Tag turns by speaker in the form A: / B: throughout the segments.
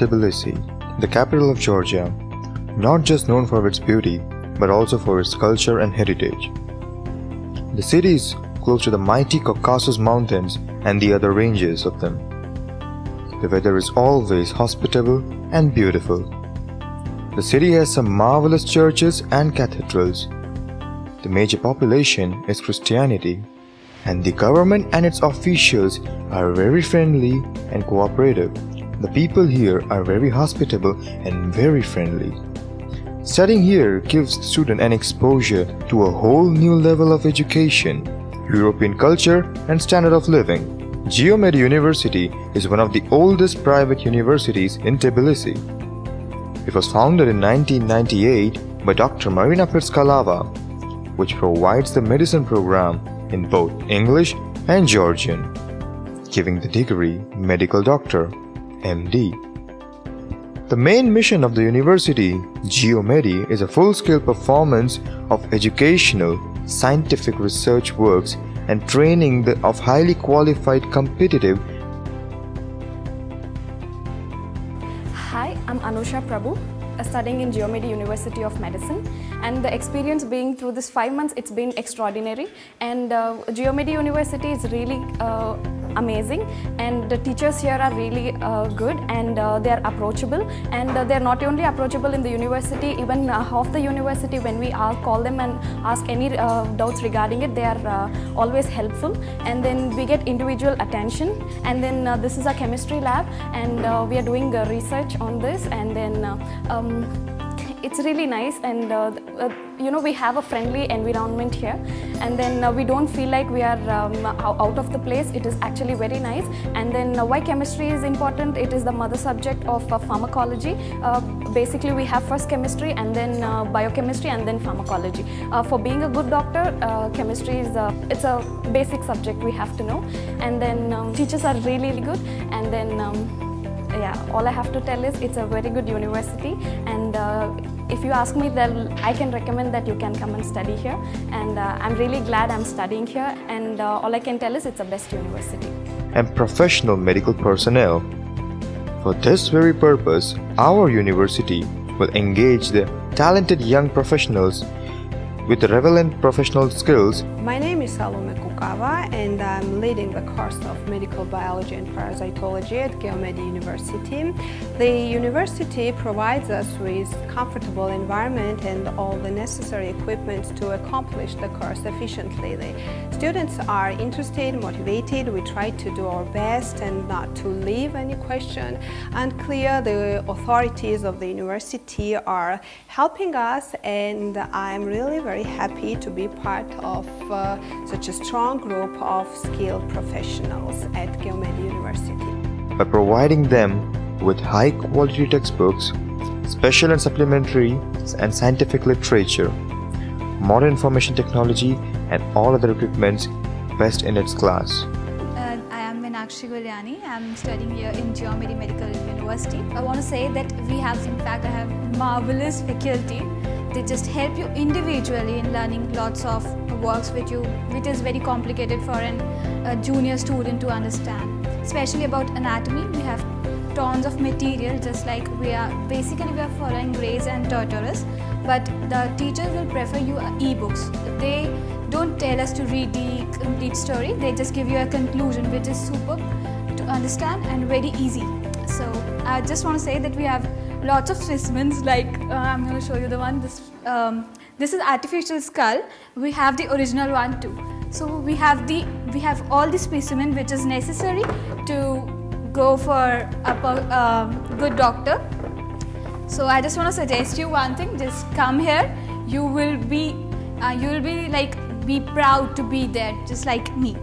A: Tbilisi, the capital of Georgia, not just known for its beauty, but also for its culture and heritage. The city is close to the mighty Caucasus Mountains and the other ranges of them. The weather is always hospitable and beautiful. The city has some marvelous churches and cathedrals. The major population is Christianity, and the government and its officials are very friendly and cooperative. The people here are very hospitable and very friendly. Studying here gives the student an exposure to a whole new level of education, European culture and standard of living. Geomedi University is one of the oldest private universities in Tbilisi. It was founded in 1998 by Dr. Marina Petskalava, which provides the medicine program in both English and Georgian, giving the degree Medical Doctor, MD. The main mission of the university, Geomedi, is a full-scale performance of educational, scientific research works and training of highly qualified competitive
B: Hi, I'm Anusha Prabhu, uh, studying in Geomedi University of Medicine and the experience being through this five months, it's been extraordinary and uh, Geomedi University is really uh, amazing. And the teachers here are really uh, good and uh, they are approachable. And uh, they are not only approachable in the university even uh, half the university when we all call them and ask any uh, doubts regarding it they are uh, always helpful. And then we get individual attention. And then uh, this is a chemistry lab. And uh, we are doing uh, research on this. And then uh, um, it's really nice and uh, uh, you know we have a friendly environment here. And then uh, we don't feel like we are um, out of the place. It is actually very nice. And then uh, why chemistry is important it is the mother subject of uh, pharmacology. Uh, basically we have first chemistry and then biochemistry and then pharmacology. For being a good doctor chemistry is uh, it's a basic subject we have to know. And then um, teachers are really, really good. And then um, yeah, all I have to tell is it's a very good university. And uh, if you ask me then I can recommend that you can come and study here and uh, I'm really glad I'm studying here and uh, all I can tell is it's the best university.
A: and professional medical personnel. For this very purpose, our university will engage the talented young professionals with relevant professional skills
C: My name is Salome And I'm leading the course of Medical Biology and Parasitology at Geomedi University. The university provides us with comfortable environment and all the necessary equipment to accomplish the course efficiently. The students are interested, motivated, we try to do our best and not to leave any question unclear. The authorities of the university are helping us and I'm really very happy to be part of uh, such a strong group of skilled professionals at Geomedi University.
A: by providing them with high quality textbooks, special and supplementary and scientific literature, modern information technology, and all other equipments best in its class.
D: Uh, I am Meenakshi Gulyani. I'm studying here in Geomedi Medical University. I want to say that we have, in fact, I have marvelous faculty. They just help you individually in learning lots of works which you, which is very complicated for an, a junior student to understand. Especially about anatomy, we have tons of material. Just like we are basically we are following Gray's and Tortora's, but the teachers will prefer you e-books. They don't tell us to read the complete story. They just give you a conclusion, which is super to understand and very easy. So I just want to say that we have lots of specimens. Like uh, I'm going to show you the one. This um, this is artificial skull. We have the original one too. So we have the we have all the specimen which is necessary to go for a um, good doctor. So I just want to suggest you one thing. Just come here. You will be uh, you will be like be proud to be there, just like me.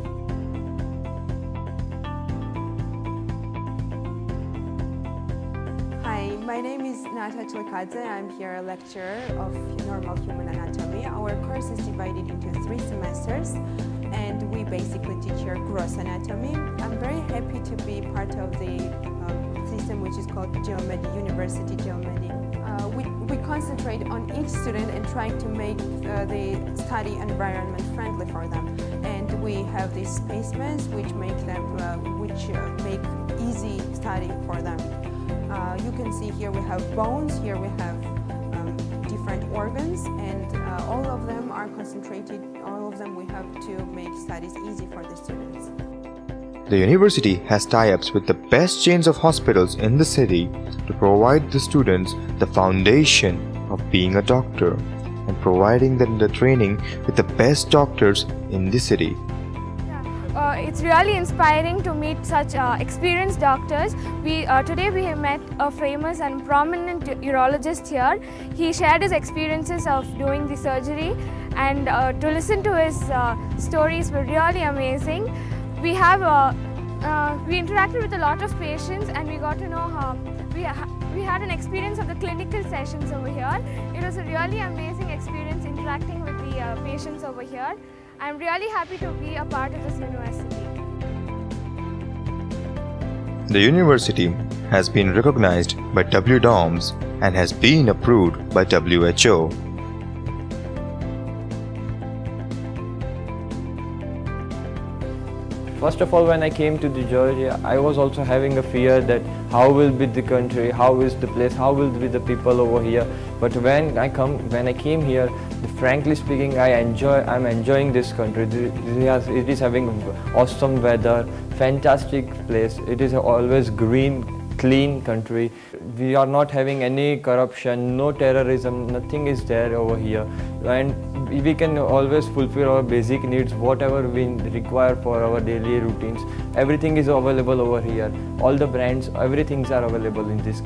E: Is I'm here a lecturer of normal human anatomy. Our course is divided into three semesters and we basically teach here gross anatomy. I'm very happy to be part of the um, system which is called Geomedi, University Geomedi. Uh, we, we concentrate on each student and trying to make uh, the study environment friendly for them. And we have these specimens which make them, uh, which uh, make easy study for them. Uh, you can see here we have bones, here we have um, different organs, and uh, all of them are concentrated, all of them we have to make studies easy for the students.
A: The university has tie-ups with the best chains of hospitals in the city to provide the students the foundation of being a doctor and providing them the training with the best doctors in the city.
F: Uh, it's really inspiring to meet such uh, experienced doctors. We uh, today we have met a famous and prominent urologist here. He shared his experiences of doing the surgery, and uh, to listen to his uh, stories were really amazing. We have uh, we interacted with a lot of patients, and we got to know how we. We had an experience of the clinical sessions over here. It was a really amazing experience interacting with the patients over here. I'm really happy to be a part of this university.
A: The university has been recognized by WDOMS and has been approved by WHO.
G: First of all, when I came to the Georgia, I was also having a fear that how will be the country, how is the place, how will be the people over here. But when I come, when I came here, frankly speaking, I enjoy. I'm enjoying this country. It is having awesome weather, fantastic place. It is always green, clean country. We are not having any corruption, no terrorism, nothing is there over here. And we can always fulfill our basic needs, whatever we require for our daily routines. Everything is available over here. All the brands, everything are available in this.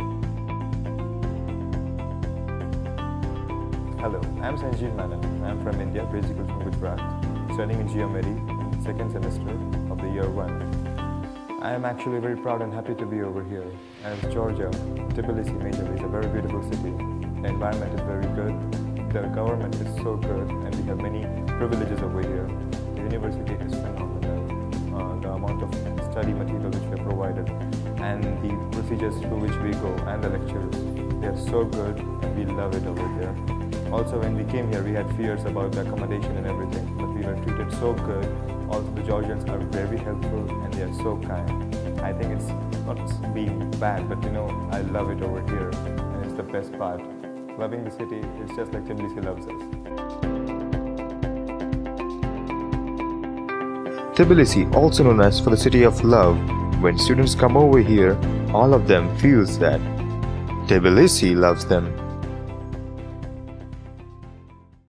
H: I'm Sanjeev Menon. I'm from India, basically from Gujarat, studying in Geomedi, second semester of the year one. I am actually very proud and happy to be over here. As Georgia, Tbilisi major is a very beautiful city. The environment is very good, the government is so good, and we have many privileges over here. The university is phenomenal. Uh, the amount of study material which we are provided and the procedures through which we go and the lectures, they are so good and we love it over here. Also, when we came here, we had fears about the accommodation and everything, but we were treated so good. Also, the Georgians are very helpful and they are so kind. I think it's not being bad, but you know, I love it over here, and it's the best part. Loving the city is just like Tbilisi loves us.
A: Tbilisi, also known as for the city of love, when students come over here, all of them feels that Tbilisi loves them